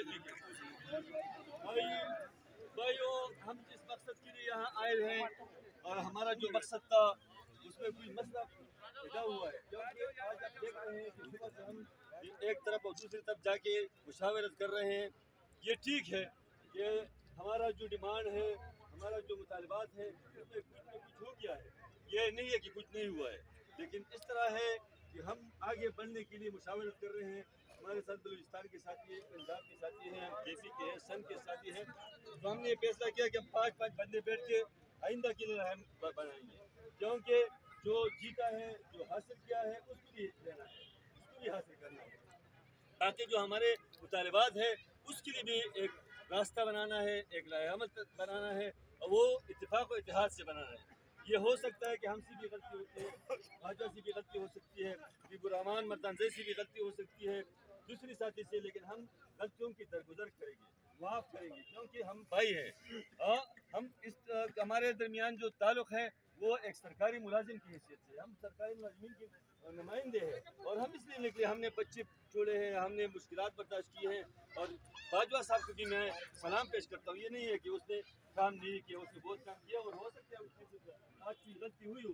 भाई भाइयों, हम जिस मकसद के लिए यहाँ आए हैं और हमारा जो मकसद था, उसमें कोई मसला पैदा हुआ है। आज आप देख रहे हैं कि हम एक तरफ़ और दूसरी तरफ़ जाके मुशावरत कर रहे हैं। ये ठीक है कि हमारा जो डिमांड है, हमारा जो मुतालबात है, उसमें कुछ ना कुछ हो गया है। ये नहीं है कि कुछ नहीं हुआ है, लेकिन इस तरह है कि हम आगे बढ़ने के लिए मुशावरत कर रहे हैं। हमारे साथ बलूचिस्तान के साथी हैं, पंजाब के साथी हैं के पी के हैं सन के साथी हैं। तो हमने ये फैसला किया कि हम पाँच पाँच बंदे बैठ के आइंदा के लिए हम बनाएँगे। क्योंकि जो जीता है, जो हासिल किया है, उसको भी लेना है, उसको भी हासिल करना है। ताकि जो हमारे मुतालबात है, उसके लिए भी एक रास्ता बनाना है, एक लायामत बनाना है, और वो इतफाक़ और इतिहाद से बनाना है। ये हो सकता है कि हमसे भी गलती होती है भाजपा से भी गलती हो सकती है बिबुरहमान मरदानजे से भी गलती हो सकती है दूसरी साथी से लेकिन हम गलतियों की दरगुजर करेंगे माफ़ करेंगे क्योंकि हम भाई हैं। हाँ, हम इस हमारे दरमियान जो ताल्लुक़ है वो एक सरकारी मुलाजिम की हैसियत से हम सरकारी मुलाजिम के नुमाइंदे हैं और हम इसलिए निकले हमने बच्चे छोड़े हैं हमने मुश्किल बर्दाश्त की हैं और बाजवा साहब को भी मैं सलाम पेश करता हूँ ये नहीं है कि उसने काम नहीं किया उसने बहुत काम किया और हो सकता है उसकी से आज की गलती हुई हो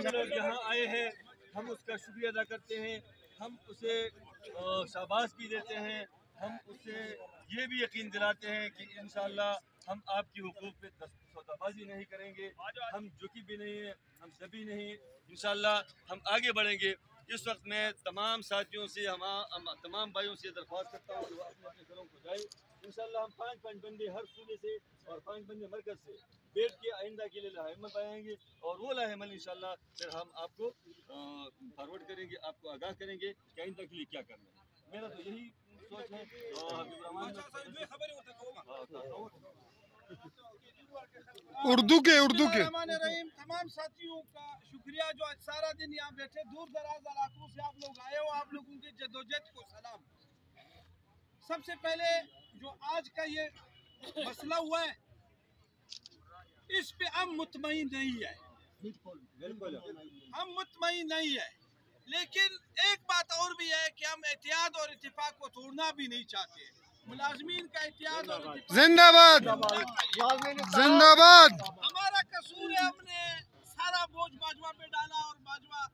जो लोग यहाँ आए हैं हम उसका शुक्रिया अदा करते हैं हम उसे शाबाश भी देते हैं। हम उसे ये भी यकीन दिलाते हैं कि इन हम आपकी हुकूक पे सौदाबाजी नहीं करेंगे। हम झुकी भी नहीं है हम दबी नहीं। इन हम आगे बढ़ेंगे। इस वक्त मैं तमाम साथियों से हम, तमाम भाइयों से दरख्वास्त करता हूँ कि अपने अपने घरों को जाए। इंशाल्लाह हम पाँच पाँच बंदे हर सूबे से और पाँच बंदे मरकज से। बैठ के आइंदा के लिए लाहेमत बनाएँगे और वो लाहेमल इंशाल्लाह फिर हम आपको फॉरवर्ड करेंगे आपको आगाह करेंगे कि आइंदा के लिए क्या करना है। मेरा तो यही सोच है। हबीब रहमान। ने- हाँ, हाँ, उर्दू के उर्दू के। रहीम। तमाम साथियों का शुक्रिया जो आज सारा दिन यहाँ बैठे। दूर दराज इलाकों से आप लोग आए हो आप लोगों की जदोजहद को सलाम। सबसे पहले जो आज का ये मसला हुआ है इस पे हम मुतमईन नहीं है। हम मुतमईन नहीं है। लेकिन एक बात और भी है कि हम एहतियात और इतफाक को तोड़ना भी नहीं चाहते। मुलाजमीन का एहतियात और जिंदाबाद। जिंदाबाद। हमारा कसूर है हमने सारा बोझ बाजवा पे डाला और बाजवा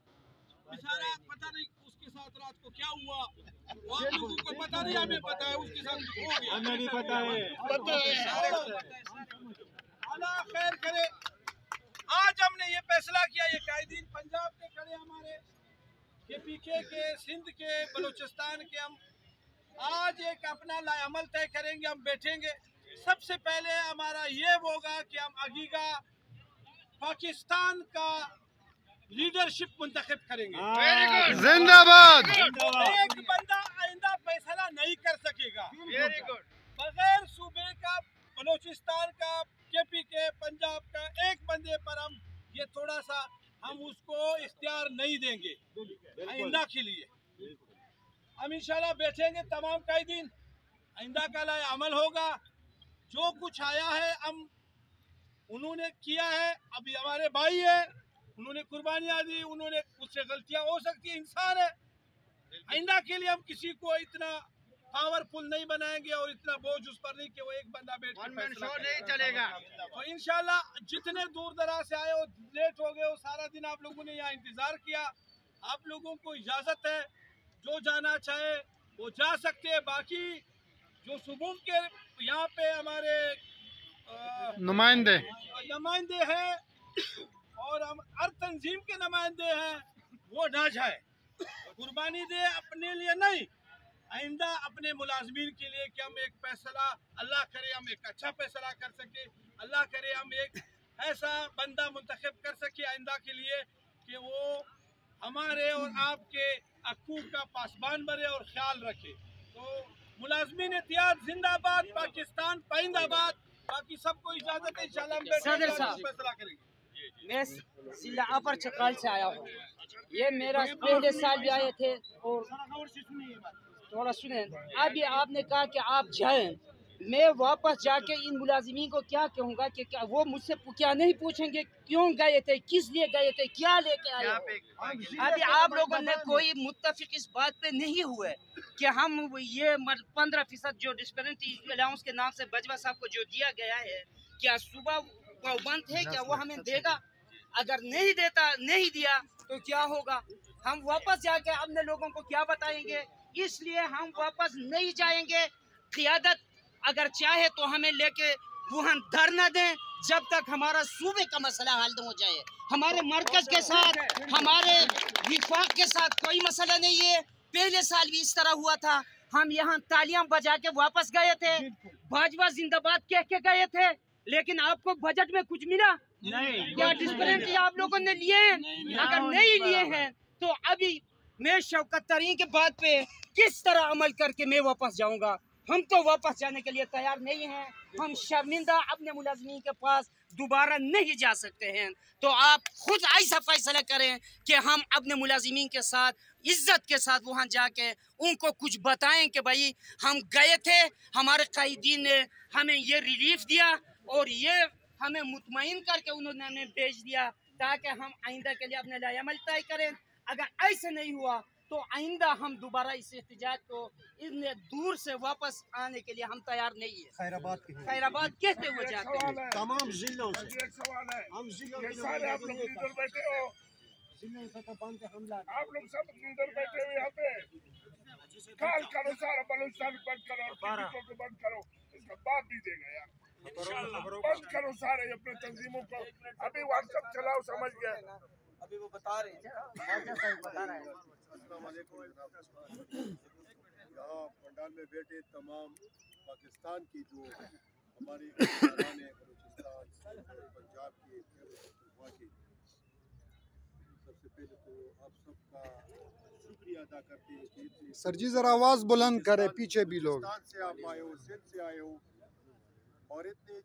बेचारा पता नहीं उसके साथ रात को क्या हुआ। वो लोगों को पता नहीं हमें पता है उसके साथ हो गया। हमें नहीं पता है पता है। अल्लाह खैर करे। आज हमने ये फैसला किया ये कायदीन पंजाब के खड़े हमारे के पीके के सिंध के बलूचिस्तान के हम। आज एक अपना लाअमल तय करेंगे हम बैठेंगे। सबसे पहले हमारा ये होगा कि हम अगीगा पाकिस्तान का लीडरशिप मुंतखब करेंगे। जिंदाबाद। एक बंदा आइंदा फैसला नहीं कर सकेगा बगैर सूबे का बलूचिस्तान का के पी के पंजाब का एक बंदे पर हम ये थोड़ा सा हम उसको इख्तियार नहीं देंगे आइंदा के लिए हम इंशाल्लाह बैठेंगे तमाम कायदीन। आइंदा का लाए अमल होगा। जो कुछ आया है हम उन्होंने किया है अभी हमारे भाई है उन्होंने कुर्बानियाँ दी उन्होंने उससे गलतियाँ हो सकती है इंसान है। आइंदा के लिए हम किसी को इतना पावरफुल नहीं बनाएँगे और इतना बोझ उस पर नहीं कि वो एक बंदा बैठ। नहीं चलेगा। तो इंशाल्लाह जितने दूर दराज से आए हो लेट हो गए हो सारा दिन आप लोगों ने यहाँ इंतज़ार किया। आप लोगों को इजाज़त है। जो जाना चाहे वो जा सकते हैं। बाकी जो सुबह के यहाँ पे हमारे नुमाइंदे। नुमाइंदे हैं और हम हर तंजीम के नुमाइंदे हैं वो ना जाए। कुर्बानी दे अपने लिए नहीं आइंदा अपने मुलाजमीन के लिए कि हम एक फैसला अल्लाह करे हम एक अच्छा फैसला कर सके अल्लाह करे हम एक ऐसा बंदा मुंतखब कर सके आइंदा के लिए कि वो हमारे और आपके हकूक का पासबान बने और ख्याल रखे। तो मुलाजमीन एहतियात जिंदाबाद पाकिस्तान पाइंदाबाद बाकी सबको इजाज़त है। फैसला करेंगे। मैं जिला अपर चकाल से आया हूँ। ये मेरा पहले साल भी आए थे और थोड़ा सुने। अभी आपने कहा कि आप जाएँ मैं वापस जाके इन मुलाजिमीन को क्या कहूँगा कि क्या वो मुझसे क्या नहीं पूछेंगे? क्यों गए थे? किस लिए गए थे? क्या लेके आए अभी आप लोगों ने कोई मुत्तफिक इस बात पे नहीं हुए कि हम ये पंद्रह फ़ीसद जो डिस्पेरिटी अलाउंस के नाम से बजवा साहब को जो दिया गया है क्या सुबह पाबंद है? क्या वो हमें देगा? अगर नहीं देता नहीं दिया तो क्या होगा? हम वापस जाके अपने लोगों को क्या बताएँगे? इसलिए हम वापस नहीं जाएँगे। क्यादत अगर चाहे तो हमें लेके वहाँ धरना दें जब तक हमारा सूबे का मसला हल हो जाए। हमारे मरकज के साथ हमारे विफाक के साथ कोई मसला नहीं है। पहले साल भी इस तरह हुआ था। हम यहाँ तालियाँ बजा के वापस गए थे। भाजपा जिंदाबाद कह के गए थे। लेकिन आपको बजट में कुछ मिला? नहीं। क्या डिस्पेरिटी आप लोगों ने लिए हैं? अगर नहीं लिए हैं तो अभी मैं शौकत तरीन के बात पे किस तरह अमल करके मैं वापस जाऊँगा। हम तो वापस जाने के लिए तैयार नहीं हैं। हम शर्मिंदा अपने मुलाजमी के पास दोबारा नहीं जा सकते हैं। तो आप खुद ऐसा फैसला करें कि हम अपने मुलाजमी के साथ, इज़्ज़त के साथ वहाँ जाके उनको कुछ बताएँ कि भाई, हम गए थे, हमारे कैदीन ने हमें ये रिलीफ दिया और ये हमें मुतमिन करके उन्होंने हमें भेज दिया ताकि हम आइंदा के लिए अपने लिए अमल तय करें। अगर ऐसे नहीं हुआ तो आइंदा हम दोबारा इस एहतजाज को इतने दूर से वापस आने के लिए हम तैयार नहीं है। खैराबाद के खैराबाद कहते हुए जाते हैं। तमाम जिलों से। है। हम जिलों ये के सारे आप लोग लीडर बैठे हो। जिलों से तबान के हमला आप लोग सब लीडर बैठे हो यहाँ पे। काल करो सारा बलूचिस्तान बंद करो और को बंद करो। इसका बाप भी देगा यार। बंद करो सारे अपने तंजीमों को। अभी व्हाट्सएप चलाओ समझ गए। अभी वो बता रहे हैं। यहाँ पंडाल में बैठे तमाम पाकिस्तान की जो हमारे बलूचिस्तान पंजाब के सूबा सबसे पहले तो आप सबका शुक्रिया अदा करते हैं सर जी जरा आवाज़ बुलंद करे पीछे भी लोग। से आप आए हो सिंध से आए हो और इतने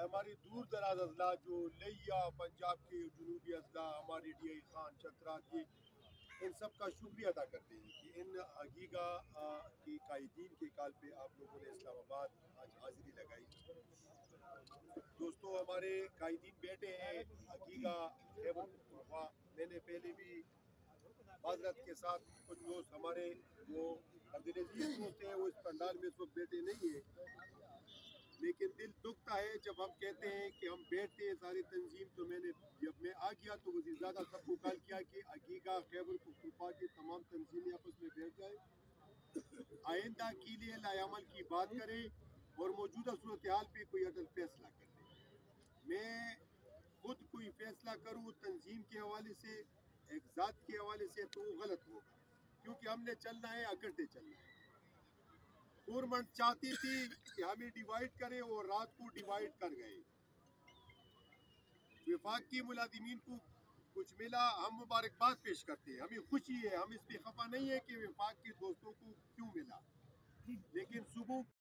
हमारी दूर दराज अजला जो लिया पंजाब के जनूबी अजला हमारे डी आई खान चतरा के इन सब का शुक्रिया अदा करते हैं कि इन आ, के कायदीन के काल पे आप लोगों ने इस्लामाबाद आज हाजिरी लगाई। दोस्तों हमारे कायदीन बैठे हैं अगीगा खैबर पख्तूनख्वा मैंने पहले भी माजरत के साथ कुछ दोस्त हमारे जो दोस्त हैं वो इस पंडाल में इस वक्त बैठे नहीं है। लेकिन दिल दुखता है जब हम कहते हैं कि हम बैठते हैं सारी तंजीम तो मैंने जब मैं आ गया तो वजी ज़्यादा सबको कॉल किया कि अकीका खैबर पख्तूनख्वा की तमाम तंजीमें आपस में बैठ जाए। आइंदा के लिए लायामल की बात करें और मौजूदा सूरत हाल पर कोई अदल फैसला कर मैं खुद कोई फैसला करूँ तंजीम के हवाले से, एक ज़ात के हवाले से तो वो गलत होगा। क्योंकि हमने चलना है अकड़ते चलना है। गवर्नमेंट चाहती थी कि हमें डिवाइड करें और रात को डिवाइड कर गए। विफाक की मुलाजिमीन को कुछ मिला, हम मुबारकबाद पेश करते हैं। हमें खुशी है, हम इस पर खफा नहीं है कि विफाक के दोस्तों को क्यों मिला। लेकिन सुबह